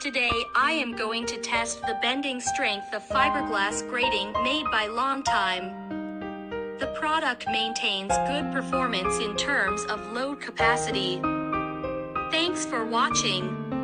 Today, I am going to test the bending strength of fiberglass grating made by Longtime. The product maintains good performance in terms of load capacity. Thanks for watching.